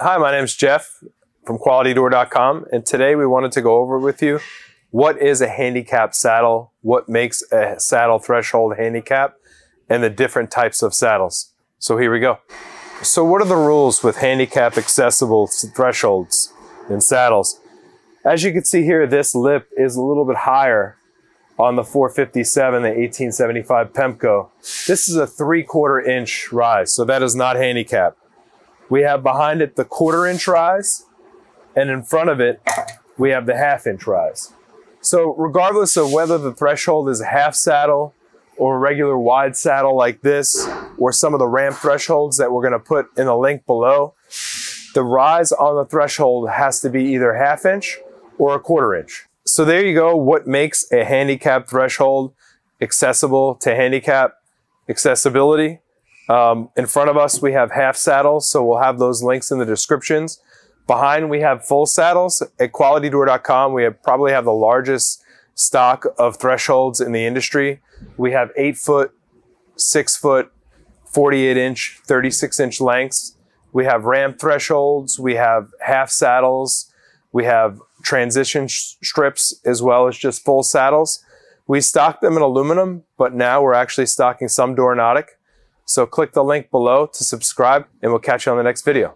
Hi, my name is Jeff from qualitydoor.com, and today we wanted to go over with you what is a handicap saddle, what makes a saddle threshold handicap, and the different types of saddles. So here we go. So what are the rules with handicap accessible thresholds in saddles? As you can see here, this lip is a little bit higher on the 457, the 1875 PEMKO. This is a three quarter inch rise, so that is not handicap. We have behind it the quarter inch rise, and in front of it, we have the half inch rise. So regardless of whether the threshold is a half saddle or a regular wide saddle like this, or some of the ramp thresholds that we're gonna put in the link below, the rise on the threshold has to be either half inch or a quarter inch. So there you go, what makes a handicap threshold accessible to handicap accessibility. Um, in front of us, we have half saddles, so we'll have those links in the descriptions. Behind, we have full saddles. At qualitydoor.com, we have, probably have the largest stock of thresholds in the industry. We have eight foot, six foot, 48 inch, 36 inch lengths. We have ramp thresholds. We have half saddles. We have transition strips as well as just full saddles. We stock them in aluminum, but now we're actually stocking some Duranodic. So click the link below to subscribe and we'll catch you on the next video.